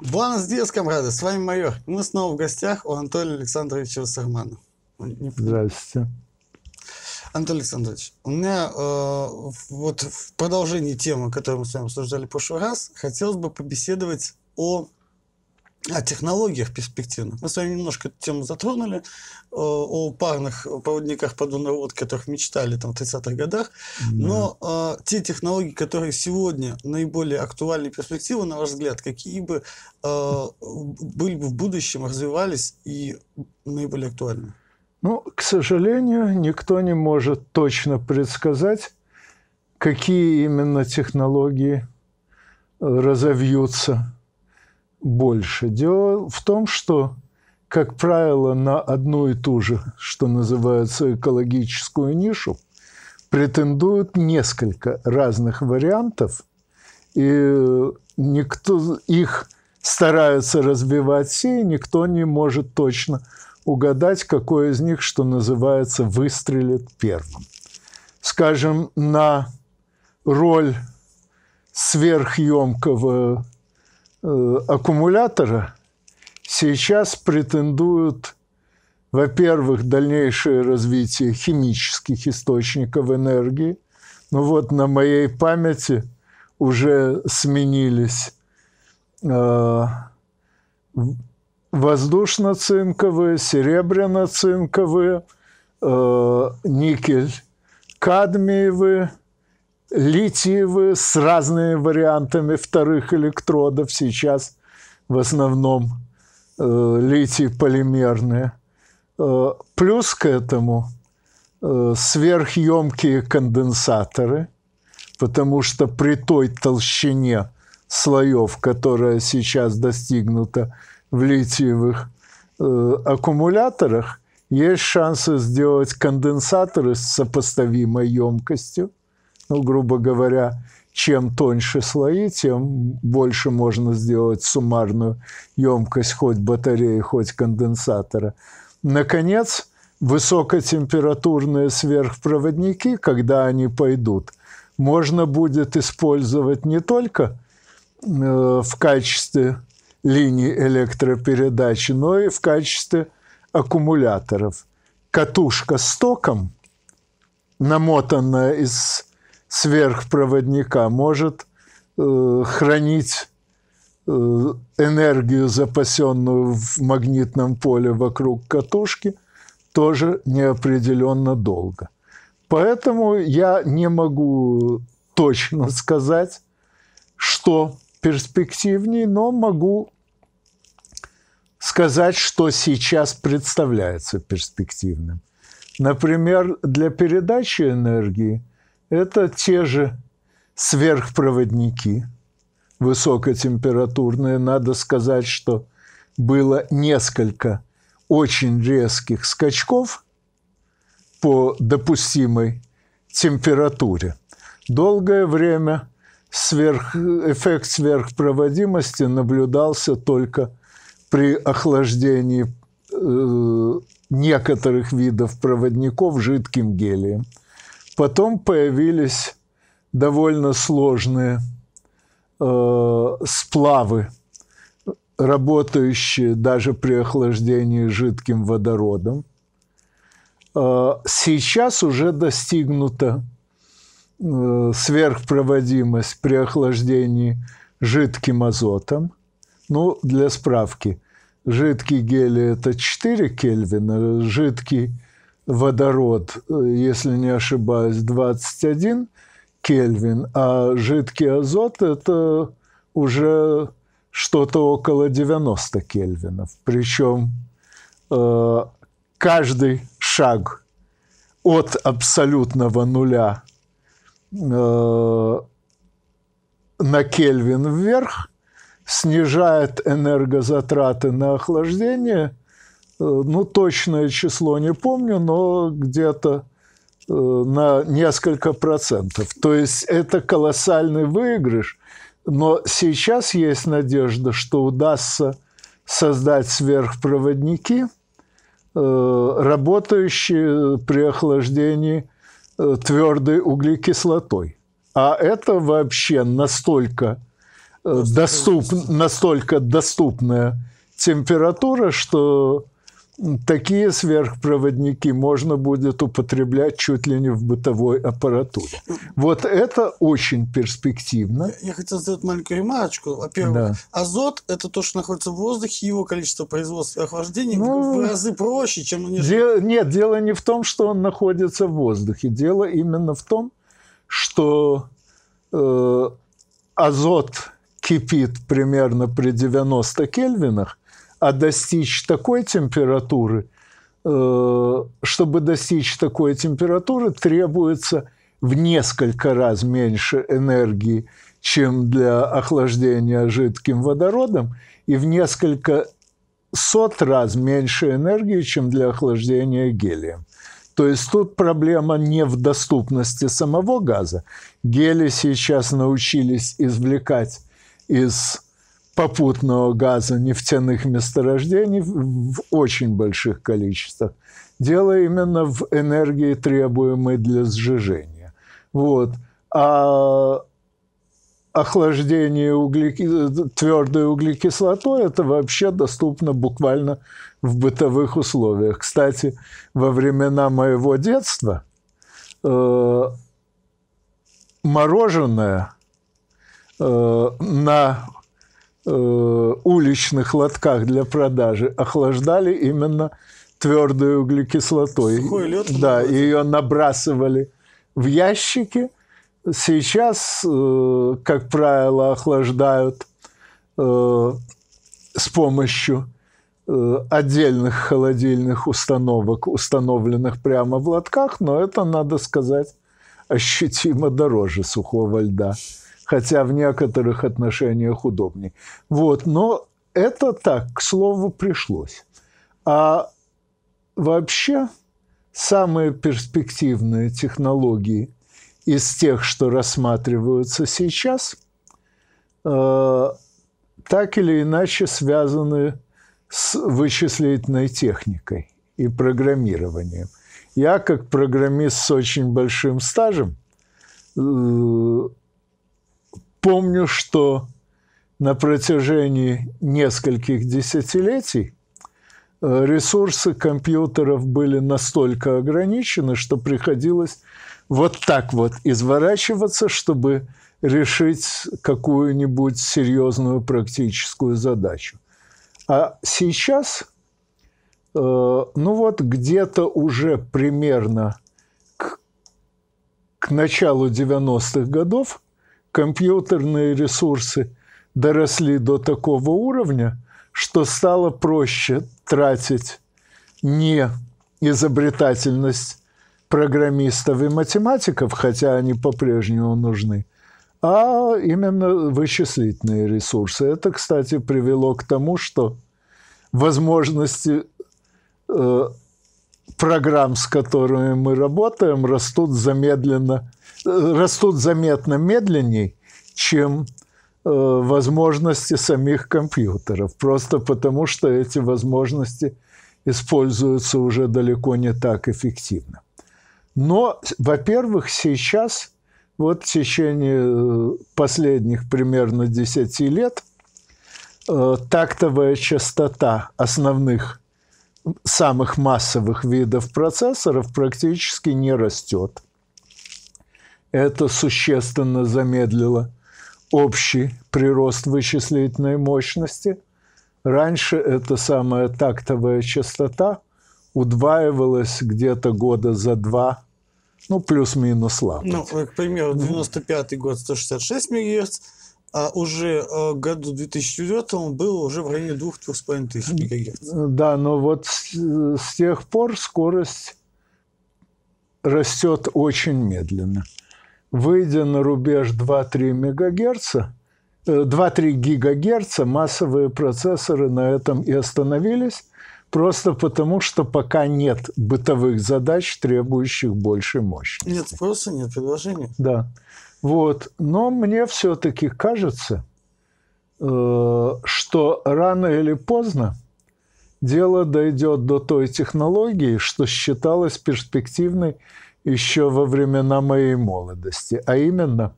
Буанос Диас, камрады, с вами майор. Мы снова в гостях у Анатолия Александровича Вассермана. Здравствуйте. Анатолий Александрович, у меня э, вот в продолжении темы, которую мы с вами обсуждали в прошлый раз, хотелось бы побеседовать о о технологиях перспективных. Мы с вами немножко эту тему затронули, о, о парных проводниках подводной лодки, которых мечтали там, в 30-х годах. Да. Но э, те технологии, которые сегодня наиболее актуальны перспективы, на ваш взгляд, какие бы э, были бы в будущем, развивались и наиболее актуальны? Ну, к сожалению, никто не может точно предсказать, какие именно технологии разовьются больше. Дело в том, что, как правило, на одну и ту же, что называется, экологическую нишу претендуют несколько разных вариантов, и никто их стараются разбивать все, и никто не может точно угадать, какой из них, что называется, выстрелит первым. Скажем, на роль сверхъемкого аккумулятора сейчас претендуют, во-первых, дальнейшее развитие химических источников энергии. Ну вот на моей памяти уже сменились э, воздушно-цинковые, серебряно-цинковые, э, никель-кадмиевые – литиевые с разными вариантами вторых электродов. Сейчас в основном э, литий полимерные. Э, плюс к этому э, сверхъемкие конденсаторы, потому что при той толщине слоев, которая сейчас достигнута в литиевых э, аккумуляторах, есть шансы сделать конденсаторы с сопоставимой емкостью ну, грубо говоря, чем тоньше слои, тем больше можно сделать суммарную емкость хоть батареи, хоть конденсатора. Наконец, высокотемпературные сверхпроводники, когда они пойдут, можно будет использовать не только э, в качестве линий электропередачи, но и в качестве аккумуляторов. Катушка с током, намотанная из сверхпроводника может э, хранить э, энергию, запасенную в магнитном поле вокруг катушки, тоже неопределенно долго. Поэтому я не могу точно сказать, что перспективнее, но могу сказать, что сейчас представляется перспективным. Например, для передачи энергии это те же сверхпроводники высокотемпературные. Надо сказать, что было несколько очень резких скачков по допустимой температуре. Долгое время сверх, эффект сверхпроводимости наблюдался только при охлаждении э, некоторых видов проводников жидким гелием – Потом появились довольно сложные э, сплавы, работающие даже при охлаждении жидким водородом. Э, сейчас уже достигнута э, сверхпроводимость при охлаждении жидким азотом. Ну, для справки, жидкий гелий – это 4 Кельвина, жидкий водород, если не ошибаюсь, 21 Кельвин, а жидкий азот – это уже что-то около 90 Кельвинов. Причем э, каждый шаг от абсолютного нуля э, на Кельвин вверх снижает энергозатраты на охлаждение – Э, ну, точное число не помню, но где-то э, на несколько процентов. То есть это колоссальный выигрыш, но сейчас есть надежда, что удастся создать сверхпроводники, э, работающие при охлаждении твердой углекислотой. А это вообще настолько э, доступ, настолько доступная температура, что такие сверхпроводники можно будет употреблять чуть ли не в бытовой аппаратуре. Вот это очень перспективно. Я хотел сделать маленькую ремарочку. Во-первых, Да. азот – это то, что находится в воздухе, его количество производства и охлаждения Ну, в разы проще, чем Де- Нет, дело не в том, что он находится в воздухе. Дело именно в том, что э, азот кипит примерно при 90 кельвинах, а достичь такой температуры, э, чтобы достичь такой температуры, требуется в несколько раз меньше энергии, чем для охлаждения жидким водородом, и в несколько сот раз меньше энергии, чем для охлаждения гелием. То есть тут проблема не в доступности самого газа. Гели сейчас научились извлекать из попутного газа нефтяных месторождений в очень больших количествах. Дело именно в энергии, требуемой для сжижения. Вот. А охлаждение углеки... твердой углекислотой это вообще доступно буквально в бытовых условиях. Кстати, во времена моего детства э, мороженое э, на уличных лотках для продажи охлаждали именно твердой углекислотой. Сухой лед Да, называется. ее набрасывали в ящики. Сейчас, э, как правило, охлаждают э, с помощью э, отдельных холодильных установок, установленных прямо в лотках, но это, надо сказать, ощутимо дороже сухого льда, хотя в некоторых отношениях удобнее. Вот, но это так, к слову, пришлось. А вообще самые перспективные технологии из тех, что рассматриваются сейчас, э, так или иначе связаны с вычислительной техникой и программированием. Я, как программист с очень большим стажем, э, помню, что на протяжении нескольких десятилетий э, ресурсы компьютеров были настолько ограничены, что приходилось вот так вот изворачиваться, чтобы решить какую-нибудь серьезную практическую задачу. А сейчас, э, ну вот где-то уже примерно к, к началу 90-х годов компьютерные ресурсы доросли до такого уровня, что стало проще тратить не изобретательность программистов и математиков, хотя они по-прежнему нужны, а именно вычислительные ресурсы. Это, кстати, привело к тому, что возможности э, программ, с которыми мы работаем, растут замедленно, растут заметно медленней, чем э, возможности самих компьютеров. Просто потому, что эти возможности используются уже далеко не так эффективно. Но, во-первых, сейчас, вот в течение э, последних примерно 10 лет, э, тактовая частота основных самых массовых видов процессоров практически не растет. Это существенно замедлило общий прирост вычислительной мощности. Раньше эта самая тактовая частота удваивалась где-то года за два, ну, плюс-минус лапоть. Ну, к примеру, 95 год 166 МГц, а уже э, году 2009 было уже в районе 2-2,5 тысяч МГц. Да, но вот с, с тех пор скорость растет очень медленно. Выйдя на рубеж 2-3 мегагерца, э, 2-3 гигагерца, массовые процессоры на этом и остановились, просто потому что пока нет бытовых задач, требующих большей мощности. Нет спроса, нет предложения. Да. Вот. Но мне все-таки кажется, э, что рано или поздно дело дойдет до той технологии, что считалось перспективной еще во времена моей молодости, а именно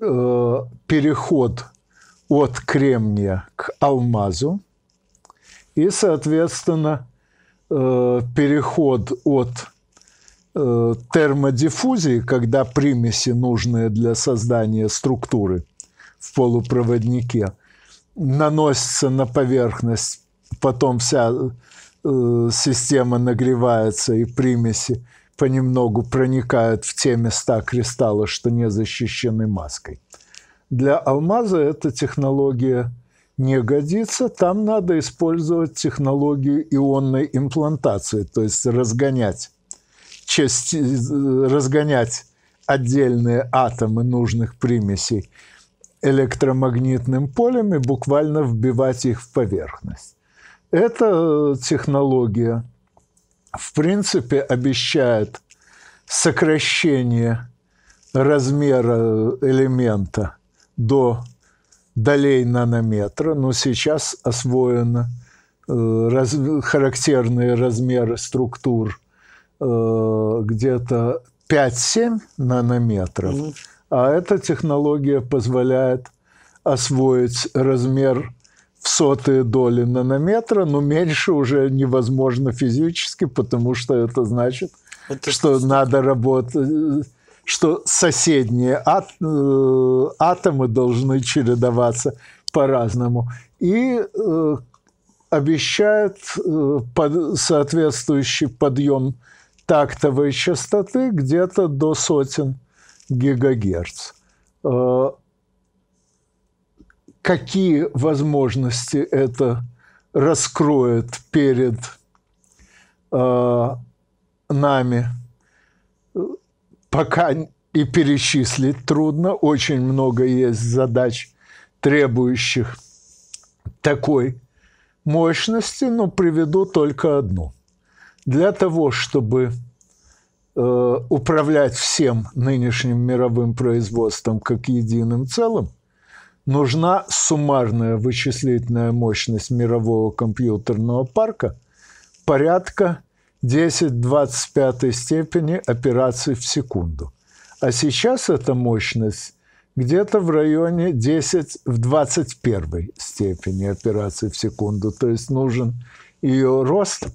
э, переход от кремния к алмазу, и, соответственно, э, переход от э, термодиффузии, когда примеси, нужные для создания структуры в полупроводнике, наносятся на поверхность, потом вся э, система нагревается, и примеси понемногу проникают в те места кристалла, что не защищены маской. Для алмаза эта технология не годится. Там надо использовать технологию ионной имплантации, то есть разгонять, части, разгонять отдельные атомы нужных примесей электромагнитным полем и буквально вбивать их в поверхность. Эта технология, в принципе, обещает сокращение размера элемента до долей нанометра, но сейчас освоено э, раз, характерные размеры структур э, где-то 5-7 нанометров, mm-hmm. а эта технология позволяет освоить размер сотые доли нанометра, но меньше уже невозможно физически, потому что это значит, это что надо работать что соседние ат, э, атомы должны чередоваться по-разному. И э, обещает э, под, соответствующий подъем тактовой частоты где-то до сотен гигагерц. Э, какие возможности это раскроет перед э, нами – пока и перечислить трудно. Очень много есть задач, требующих такой мощности, но приведу только одну. Для того, чтобы э, управлять всем нынешним мировым производством как единым целым, нужна суммарная вычислительная мощность мирового компьютерного парка порядка 10-25 степени операций в секунду. А сейчас эта мощность где-то в районе 10 в 21 степени операций в секунду. То есть нужен ее рост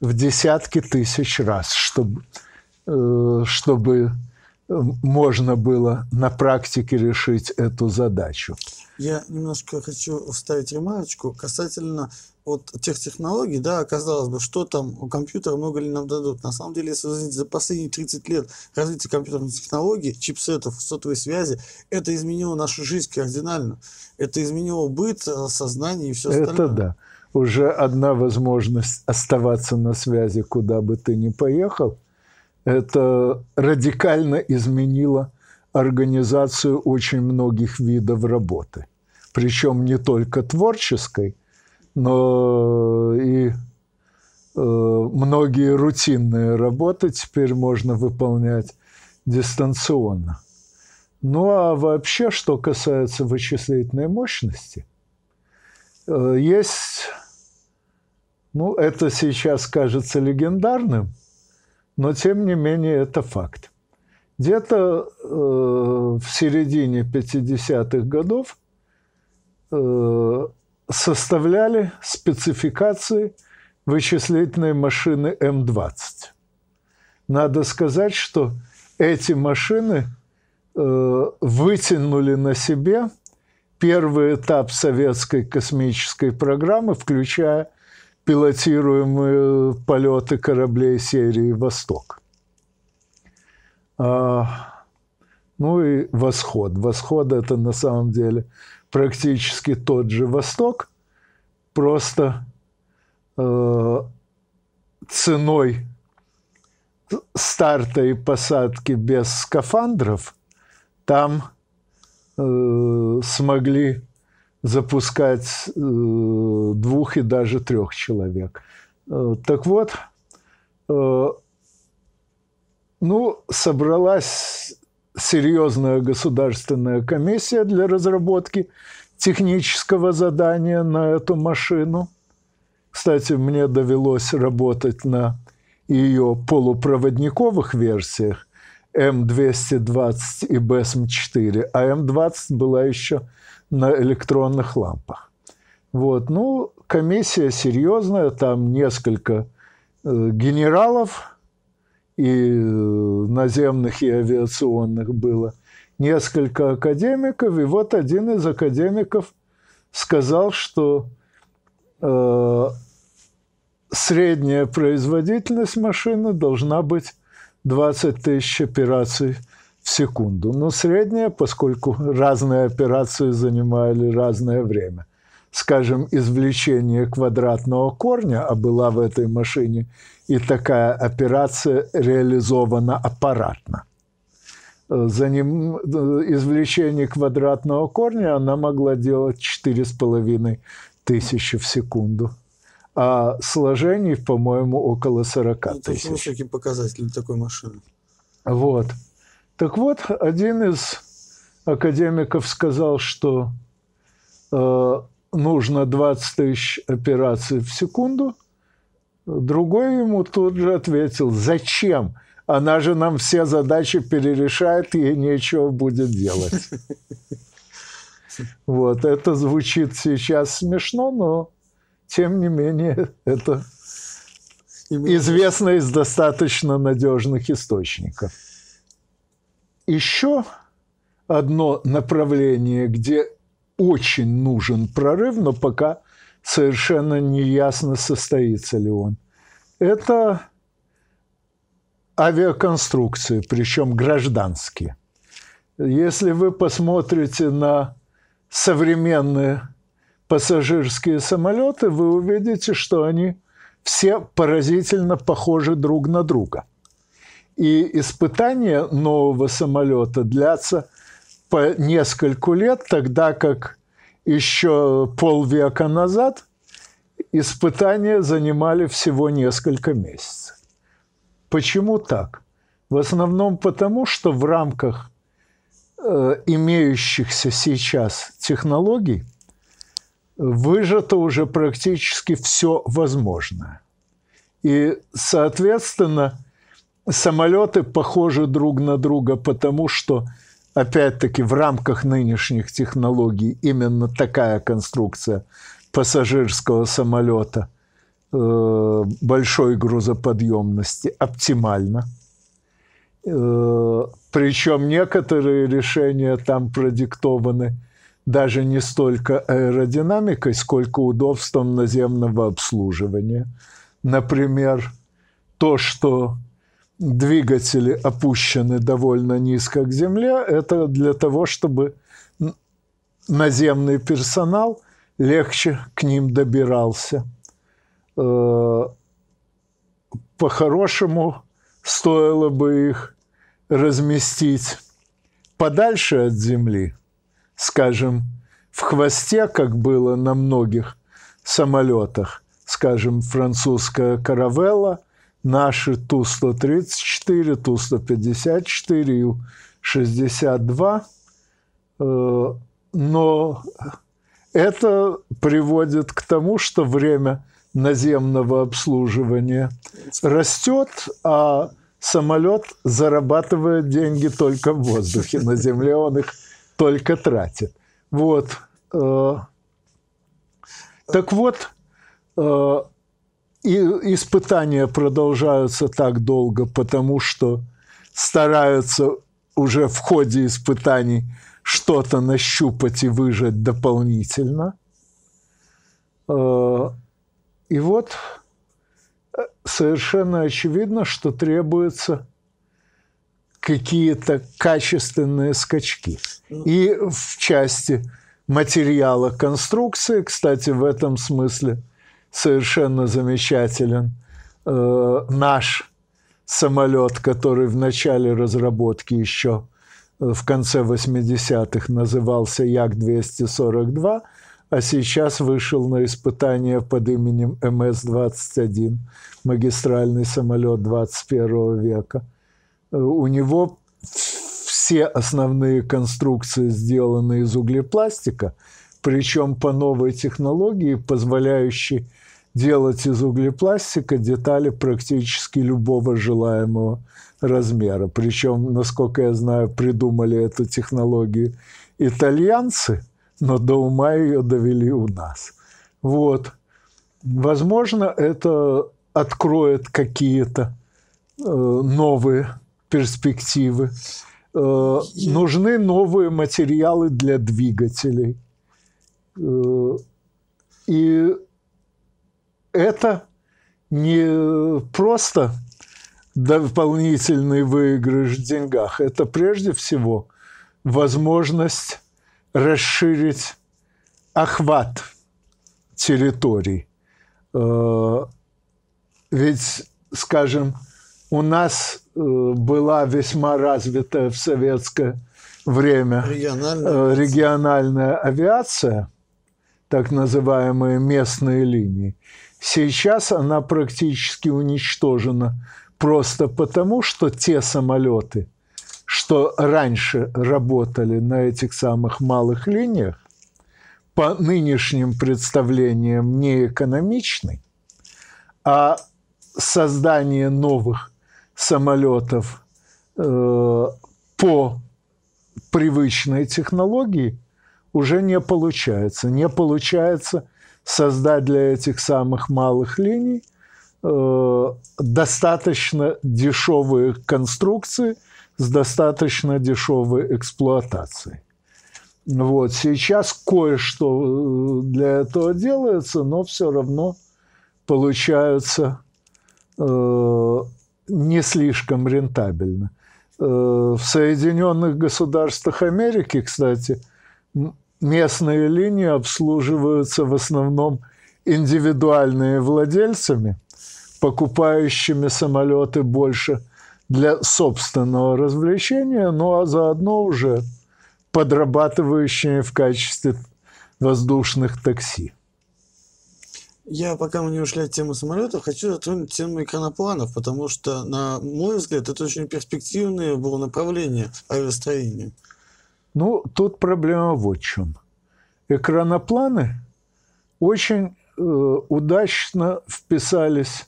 в десятки тысяч раз, чтобы, э, чтобы можно было на практике решить эту задачу. Я немножко хочу вставить ремарочку касательно вот тех технологий, да, казалось бы, что там у компьютера много ли нам дадут. На самом деле, если вы за последние 30 лет развития компьютерных технологий, чипсетов, сотовой связи, это изменило нашу жизнь кардинально. Это изменило быт, э, сознание и все остальное. Это да. Уже одна возможность оставаться на связи, куда бы ты ни поехал, это радикально изменило организацию очень многих видов работы. Причем не только творческой, но и э, многие рутинные работы теперь можно выполнять дистанционно. Ну а вообще, что касается вычислительной мощности, э, есть, ну это сейчас кажется легендарным, но тем не менее это факт. Где-то э, в середине 50-х годов э, составляли спецификации вычислительной машины М-20. Надо сказать, что эти машины э, вытянули на себе первый этап советской космической программы, включая пилотируемые полеты кораблей серии «Восток». А, ну и «Восход». «Восход» – это на самом деле практически тот же Восток, просто э, ценой старта и посадки без скафандров там э, смогли запускать э, двух и даже трех человек. Э, так вот, э, ну, собралась серьезная государственная комиссия для разработки технического задания на эту машину. Кстати, мне довелось работать на ее полупроводниковых версиях М220 и БСМ-4, а М20 была еще на электронных лампах. Вот. Ну, комиссия серьезная, там несколько э, генералов и э, наземных, и авиационных было, несколько академиков, и вот один из академиков сказал, что э, средняя производительность машины должна быть 20 тысяч операций в секунду. Но средняя, поскольку разные операции занимали разное время. Скажем, извлечение квадратного корня, а была в этой машине и такая операция реализована аппаратно. За ним, извлечение квадратного корня она могла делать 4,5 тысячи в секунду а сложений, по-моему, около 40 ну, тысяч. Это высокий показатель такой машины. Вот. Так вот, один из академиков сказал, что э, нужно 20 тысяч операций в секунду. Другой ему тут же ответил, зачем? Она же нам все задачи перерешает, ей нечего будет делать. Вот, это звучит сейчас смешно, но тем не менее, это известно из достаточно надежных источников. Еще одно направление, где очень нужен прорыв, но пока совершенно не ясно, состоится ли он. Это авиаконструкции, причем гражданские. Если вы посмотрите на современные пассажирские самолеты, вы увидите, что они все поразительно похожи друг на друга. И испытания нового самолета длятся по нескольку лет, тогда как еще полвека назад испытания занимали всего несколько месяцев. Почему так? В основном потому, что в рамках э, имеющихся сейчас технологий выжато уже практически все возможное. И, соответственно, самолеты похожи друг на друга, потому что, опять-таки, в рамках нынешних технологий именно такая конструкция пассажирского самолета э, большой грузоподъемности оптимальна. Э, причем некоторые решения там продиктованы – даже не столько аэродинамикой, сколько удобством наземного обслуживания. Например, то, что двигатели опущены довольно низко к земле, это для того, чтобы наземный персонал легче к ним добирался. Э, по-хорошему стоило бы их разместить подальше от земли – скажем, в хвосте, как было на многих самолетах, скажем, французская «Каравелла», наши Ту-134, Ту-154, Ю-62. Э, но это приводит к тому, что время наземного обслуживания растет, а самолет зарабатывает деньги только в воздухе. На земле он их только тратит. Вот. Э, так вот, э, и испытания продолжаются так долго, потому что стараются уже в ходе испытаний что-то нащупать и выжать дополнительно. Э, и вот совершенно очевидно, что требуется какие-то качественные скачки. И в части материала конструкции, кстати, в этом смысле совершенно замечателен. Э, наш самолет, который в начале разработки еще э, в конце 80-х назывался Як-242, а сейчас вышел на испытание под именем МС-21, магистральный самолет 21 века – у него все основные конструкции сделаны из углепластика, причем по новой технологии, позволяющей делать из углепластика детали практически любого желаемого размера. Причем, насколько я знаю, придумали эту технологию итальянцы, но до ума ее довели у нас. Вот. Возможно, это откроет какие-то э, новые перспективы. Э, нужны новые материалы для двигателей. Э, и это не просто дополнительный выигрыш в деньгах, это прежде всего возможность расширить охват территорий. Э, ведь, скажем, у нас э, была весьма развитая в советское время региональная, э, региональная авиация, так называемые местные линии. Сейчас она практически уничтожена просто потому, что те самолеты, что раньше работали на этих самых малых линиях, по нынешним представлениям не экономичны, а создание новых самолетов э, по привычной технологии уже не получается. Не получается создать для этих самых малых линий э, достаточно дешевые конструкции с достаточно дешевой эксплуатацией. Вот. Сейчас кое-что э, для этого делается, но все равно получаются э, не слишком рентабельно. Э, в Соединенных Государствах Америки, кстати, местные линии обслуживаются в основном индивидуальными владельцами, покупающими самолеты больше для собственного развлечения, ну а заодно уже подрабатывающими в качестве воздушных такси. Я, пока мы не ушли от темы самолетов, хочу затронуть тему экранопланов, потому что, на мой взгляд, это очень перспективное было направление авиастроения. Ну, тут проблема вот в чем. Экранопланы очень э, удачно вписались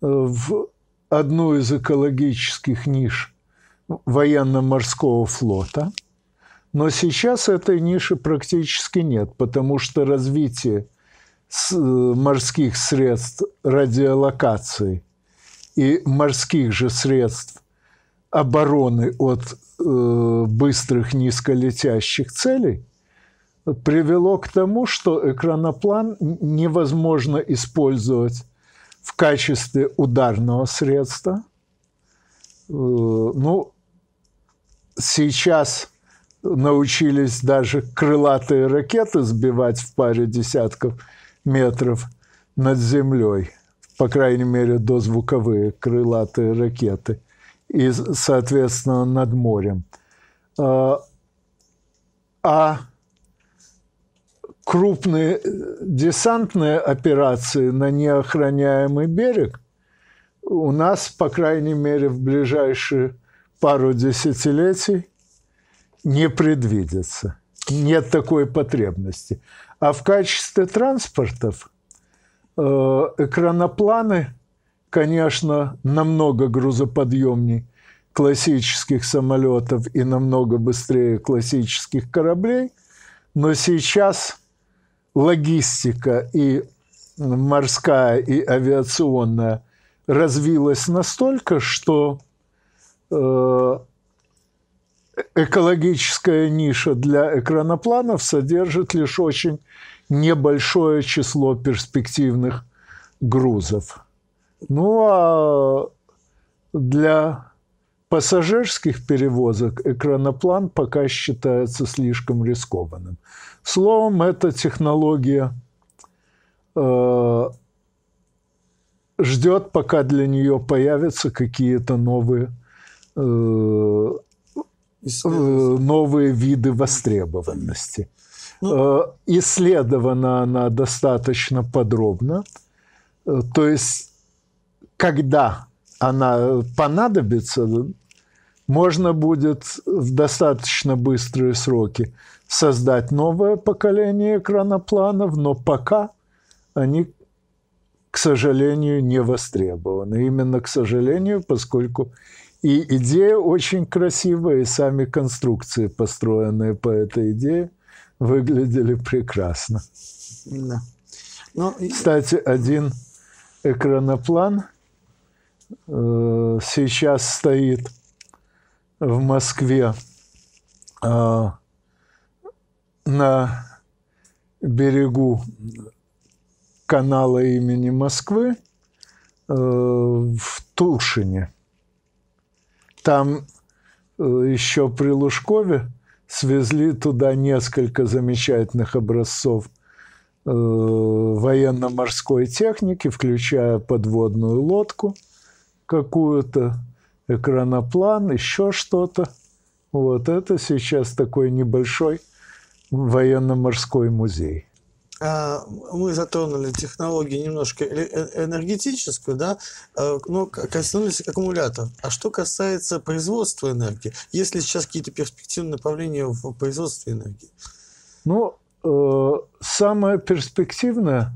э, в одну из экологических ниш военно-морского флота, но сейчас этой ниши практически нет, потому что развитие – Э, морских средств радиолокации и морских же средств обороны от э, быстрых низколетящих целей привело к тому, что экраноплан невозможно использовать в качестве ударного средства. Э, ну, сейчас научились даже крылатые ракеты сбивать в паре десятков метров над землей, по крайней мере, дозвуковые крылатые ракеты, и, соответственно, над морем. А, а крупные десантные операции на неохраняемый берег у нас, по крайней мере, в ближайшие пару десятилетий не предвидится. Нет такой потребности. А в качестве транспортов э, конечно, намного грузоподъемнее классических самолетов и намного быстрее классических кораблей, но сейчас логистика и морская, и авиационная развилась настолько, что э, экологическая ниша для экранопланов содержит лишь очень небольшое число перспективных грузов. Ну а для пассажирских перевозок экраноплан пока считается слишком рискованным. Словом, эта технология э, ждет, пока для нее появятся какие-то новые э, Э, новые виды востребованности. Ну, э, исследована она достаточно подробно. Э, то есть, когда она понадобится, можно будет в достаточно быстрые сроки создать новое поколение экранопланов, но пока они, к сожалению, не востребованы. Именно к сожалению, поскольку и идея очень красивая, и сами конструкции, построенные по этой идее, выглядели прекрасно. Да. Но... Кстати, один экраноплан э, сейчас стоит в Москве э, на берегу канала имени Москвы э, в Тушине. Там э, еще при Лужкове свезли туда несколько замечательных образцов военно-морской техники, включая подводную лодку какую-то, экраноплан, еще что-то. Вот это сейчас такой небольшой военно-морской музей. А, мы затронули технологии немножко э, энергетическую, да, а, но коснулись аккумулятор. А что касается производства энергии, есть ли сейчас какие-то перспективные направления в производстве энергии? Ну, э, самое перспективное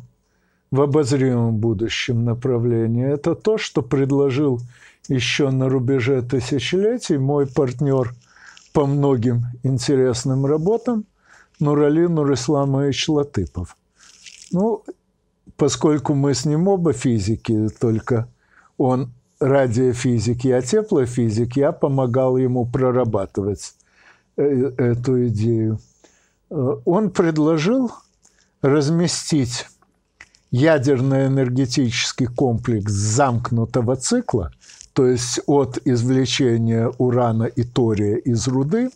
в обозримом будущем направлении – это то, что предложил еще на рубеже тысячелетий мой партнер по многим интересным работам – Нурали Нурисламович Латыпов. Ну, поскольку мы с ним оба физики, только он радиофизик, я теплофизик, я помогал ему прорабатывать э, эту идею. Э, он предложил разместить ядерно-энергетический комплекс замкнутого цикла, то есть от извлечения урана и тория из руды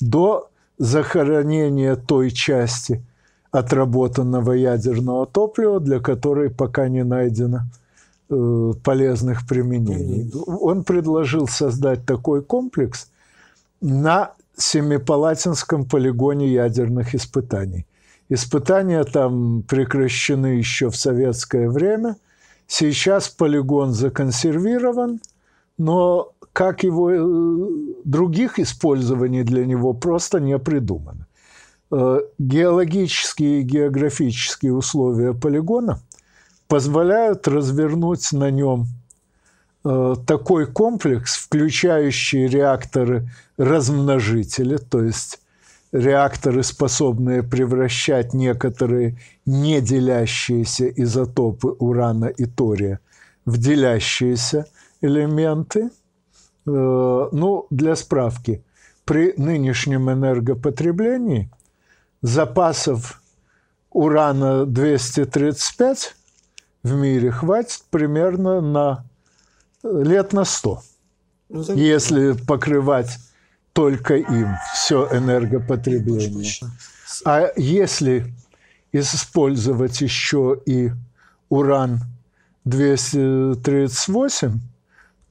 до захоронение той части отработанного ядерного топлива, для которой пока не найдено э, полезных применений. Он предложил создать такой комплекс на Семипалатинском полигоне ядерных испытаний. Испытания там прекращены еще в советское время. Сейчас полигон законсервирован, но как его э, других использований для него просто не придумано. Э, геологические и географические условия полигона позволяют развернуть на нем э, такой комплекс, включающий реакторы-размножители, то есть реакторы, способные превращать некоторые неделящиеся изотопы урана и тория в делящиеся элементы – Э, ну, для справки, при нынешнем энергопотреблении запасов урана-235 в мире хватит примерно на лет на 100, ну, если покрывать только им все энергопотребление. А если использовать еще и уран-238,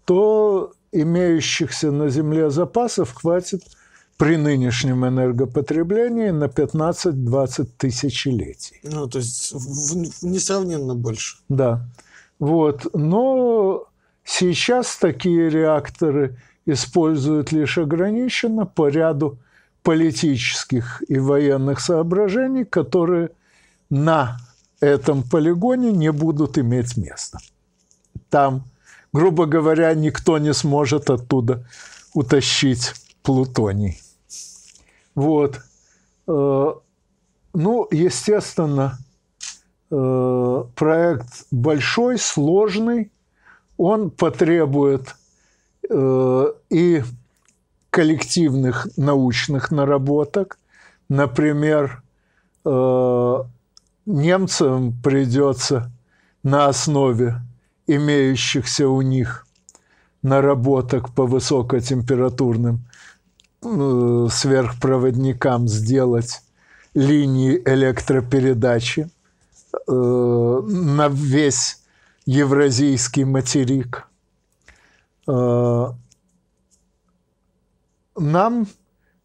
то имеющихся на Земле запасов хватит при нынешнем энергопотреблении на 15-20 тысячелетий. Ну, то есть несравненно больше. Да. Вот. Но сейчас такие реакторы используют лишь ограниченно по ряду политических и военных соображений, которые на этом полигоне не будут иметь места. Там грубо говоря, никто не сможет оттуда утащить плутоний. Вот. Э, ну, естественно, э, проект большой, сложный, он потребует и коллективных научных наработок. Например, немцам придется на основе имеющихся у них наработок по высокотемпературным э, сверхпроводникам сделать линии электропередачи э, на весь евразийский материк. Э, нам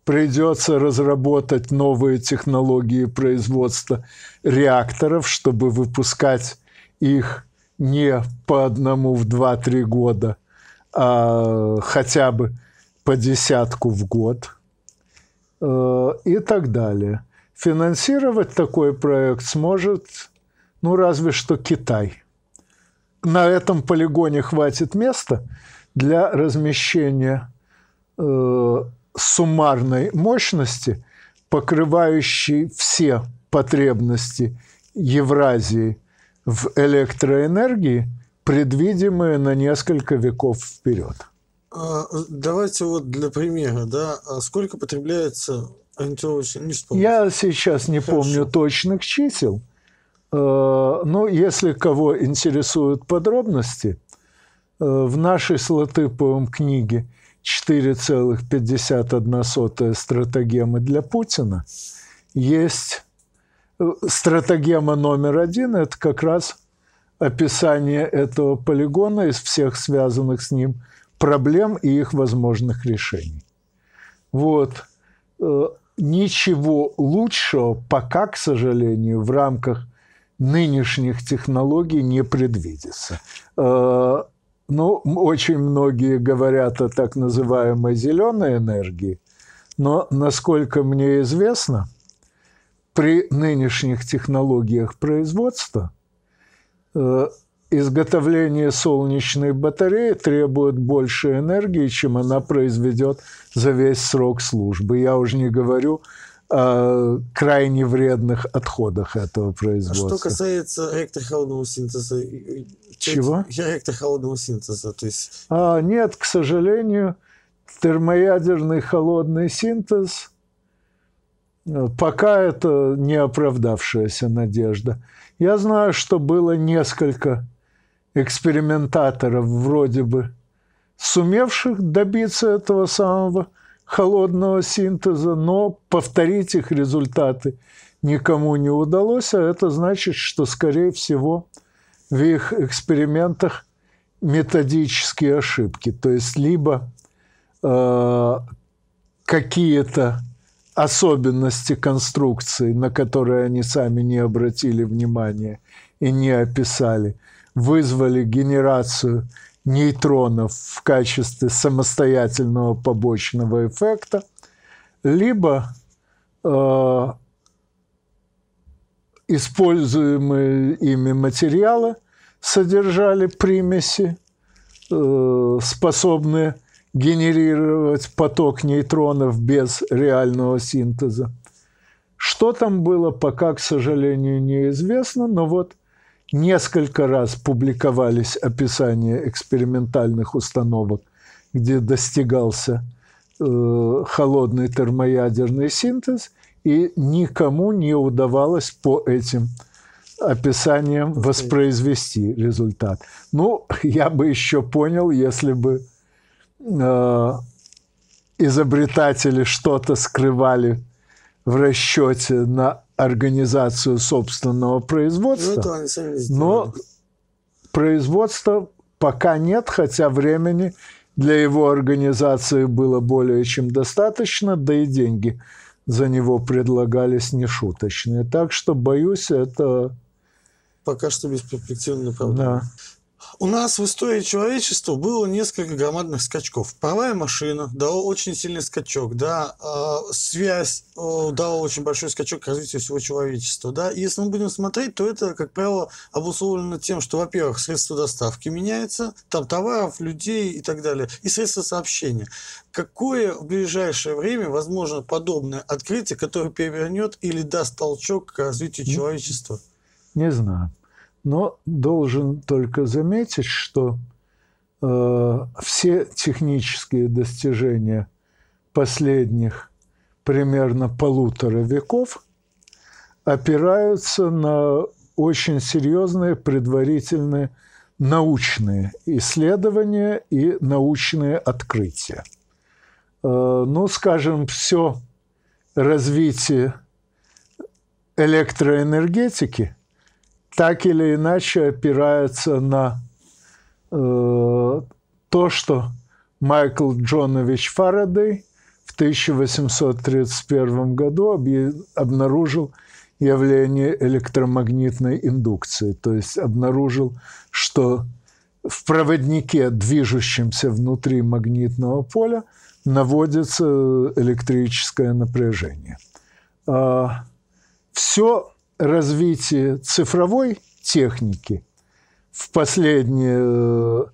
придется разработать новые технологии производства реакторов, чтобы выпускать их не по одному в 2-3 года, а хотя бы по десятку в год э, и так далее. Финансировать такой проект сможет, ну, разве что Китай. На этом полигоне хватит места для размещения э, суммарной мощности покрывающий все потребности Евразии в электроэнергии, предвидимые на несколько веков вперед. А, давайте вот для примера, да, а сколько потребляется не вспомню. Я сейчас не Хорошо. помню точных чисел, э, но если кого интересуют подробности, в нашей с Латыповым книге 4,51 стратегемы для Путина есть э, стратегема номер один – это как раз описание этого полигона из всех связанных с ним проблем и их возможных решений. Вот. Э, ничего лучшего пока, к сожалению, в рамках нынешних технологий не предвидится. Ну, очень многие говорят о так называемой зеленой энергии, но, насколько мне известно, при нынешних технологиях производства э, изготовление солнечной батареи требует больше энергии, чем она произведет за весь срок службы. Я уже не говорю крайне вредных отходах этого производства. А что касается электрохолодного синтеза? Чего? Электрохолодного синтеза, то есть... А, нет, к сожалению, термоядерный холодный синтез э, пока это не оправдавшаяся надежда. Я знаю, что было несколько экспериментаторов вроде бы, сумевших добиться этого самого холодного синтеза, но повторить их результаты никому не удалось, а это значит, что, скорее всего, в их экспериментах методические ошибки. То есть либо э, какие-то особенности конструкции, на которые они сами не обратили внимания и не описали, вызвали генерацию нейтронов в качестве самостоятельного побочного эффекта, либо э, используемые ими материалы содержали примеси, э, способные генерировать поток нейтронов без реального синтеза. Что там было, пока, к сожалению, неизвестно, но вот несколько раз публиковались описания экспериментальных установок, где достигался э, холодный термоядерный синтез, и никому не удавалось по этим описаниям воспроизвести результат. Ну, я бы еще понял, если бы э, изобретатели что-то скрывали в расчете на организацию собственного производства. Ну, но производства пока нет, хотя времени для его организации было более чем достаточно, да и деньги за него предлагались нешуточные. Так что, боюсь, это... Пока что бесперспективно направление. Да. У нас в истории человечества было несколько громадных скачков. Паровая машина дала очень сильный скачок, да, э, связь э, дала очень большой скачок к развитию всего человечества, да. И если мы будем смотреть, то это, как правило, обусловлено тем, что, во-первых, средства доставки меняются, там товаров, людей и так далее, и средства сообщения. Какое в ближайшее время возможно подобное открытие, которое перевернет или даст толчок к развитию человечества? Не знаю. Но должен только заметить, что э, все технические достижения последних примерно полутора веков опираются на очень серьезные предварительные научные исследования и научные открытия. Э, ну, скажем, все развитие электроэнергетики – так или иначе опирается на э, то, что Майкл Джонович Фарадей в 1831 году обнаружил явление электромагнитной индукции, то есть обнаружил, что в проводнике, движущемся внутри магнитного поля, наводится электрическое напряжение. А, Все развитие цифровой техники в последние э,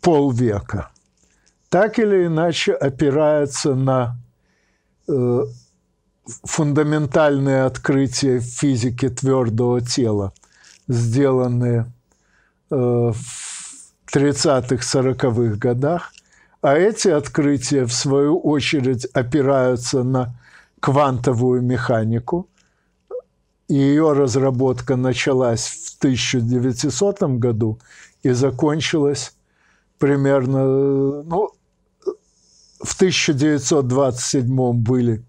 полвека так или иначе опирается на э, фундаментальные открытия в физике твердого тела, сделанные э, в 30-40-х годах, а эти открытия, в свою очередь, опираются на квантовую механику. Ее разработка началась в 1900 году и закончилась примерно, ну, в 1927 были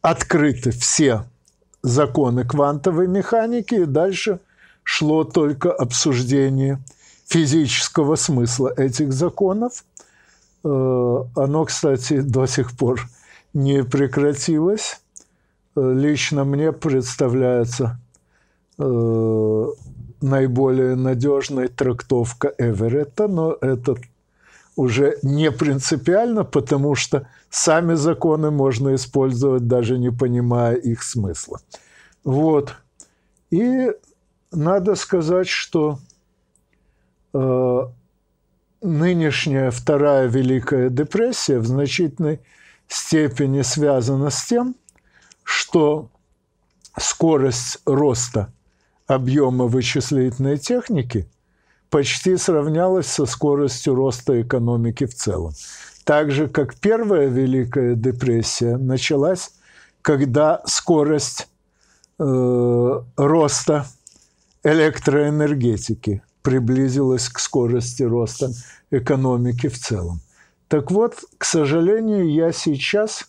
открыты все законы квантовой механики, и дальше шло только обсуждение физического смысла этих законов. Э, оно, кстати, до сих пор не прекратилось. Э, лично мне представляется э, наиболее надежной трактовка Эверетта, но это уже не принципиально, потому что сами законы можно использовать, даже не понимая их смысла. Вот. И надо сказать, что э, нынешняя Вторая Великая депрессия в значительной степени связана с тем, что скорость роста объема вычислительной техники почти сравнялась со скоростью роста экономики в целом. Так же, как Первая Великая депрессия началась, когда скорость э, роста электроэнергетики приблизилась к скорости роста экономики в целом. Так вот, к сожалению, я сейчас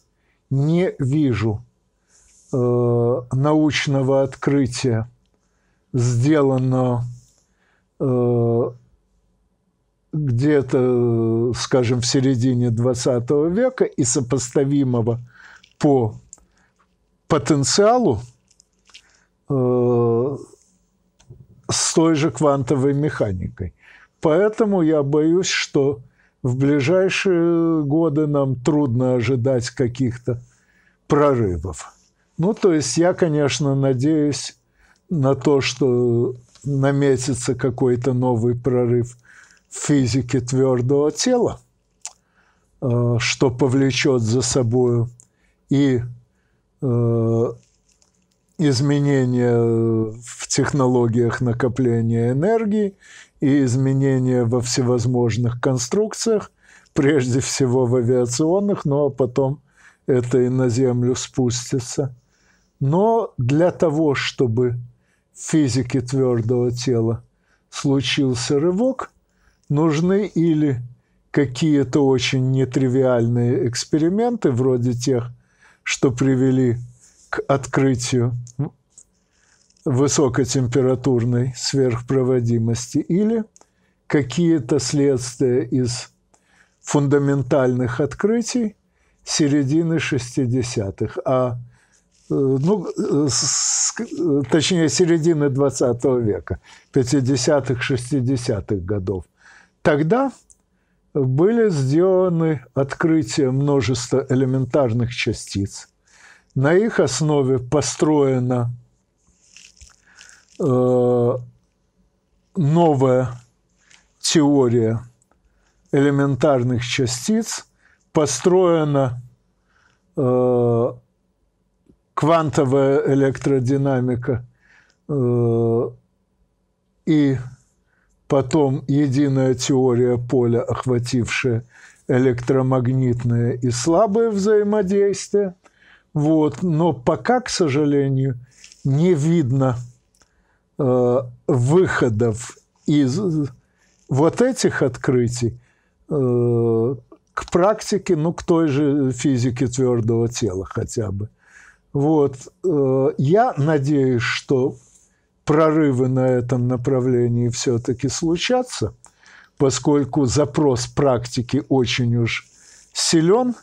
не вижу э, научного открытия, сделанного э, где-то, скажем, в середине 20 века и сопоставимого по потенциалу э, с той же квантовой механикой. Поэтому я боюсь, что в ближайшие годы нам трудно ожидать каких-то прорывов. Ну, то есть я, конечно, надеюсь на то, что наметится какой-то новый прорыв в физике твердого тела, э, что повлечет за собой и э, изменения в технологиях накопления энергии, и изменения во всевозможных конструкциях, прежде всего в авиационных, но потом это и на Землю спустится. Но для того, чтобы в физике твердого тела случился рывок, нужны или какие-то очень нетривиальные эксперименты, вроде тех, что привели к открытию высокотемпературной сверхпроводимости или какие-то следствия из фундаментальных открытий середины 60-х, а ну, с, точнее, середины 20 века, 50-х, 60-х годов. Тогда были сделаны открытия множества элементарных частиц. На их основе построена Э, новая теория элементарных частиц построена э, квантовая электродинамика э, и потом единая теория поля, охватившая электромагнитное и слабое взаимодействие. Вот. Но пока, к сожалению, не видно Э, выходов из вот этих открытий э, к практике, ну, к той же физике твердого тела хотя бы. Вот. Э, я надеюсь, что прорывы на этом направлении все-таки случатся, поскольку запрос практики очень уж силен,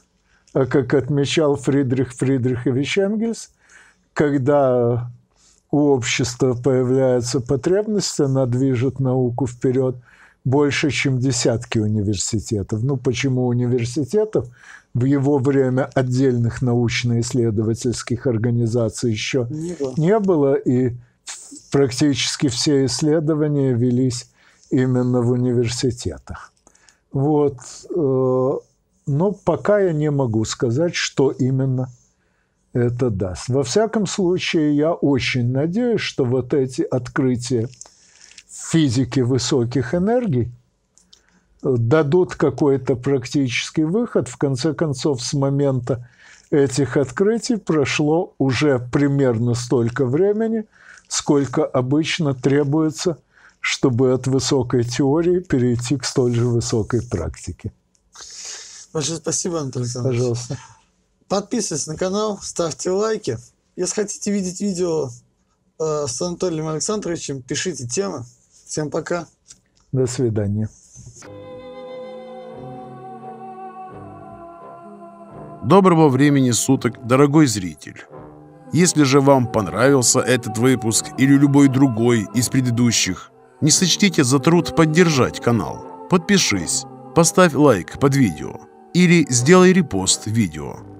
а как отмечал Фридрих Фридрихович Энгельс, когда у общества появляется потребность, она движет науку вперед больше, чем десятки университетов. Ну, почему университетов? В его время отдельных научно-исследовательских организаций еще не было. не было, и практически все исследования велись именно в университетах. Вот. Э, но пока я не могу сказать, что именно это даст. Во всяком случае, я очень надеюсь, что вот эти открытия физики высоких энергий дадут какой-то практический выход. В конце концов, с момента этих открытий прошло уже примерно столько времени, сколько обычно требуется, чтобы от высокой теории перейти к столь же высокой практике. Большое спасибо, Анатолий Александрович. Пожалуйста. Подписывайтесь на канал, ставьте лайки. Если хотите видеть видео э, с Анатолием Александровичем, пишите темы. Всем пока. До свидания. Доброго времени суток, дорогой зритель! Если же вам понравился этот выпуск или любой другой из предыдущих, не сочтите за труд поддержать канал. Подпишись, поставь лайк под видео или сделай репост видео.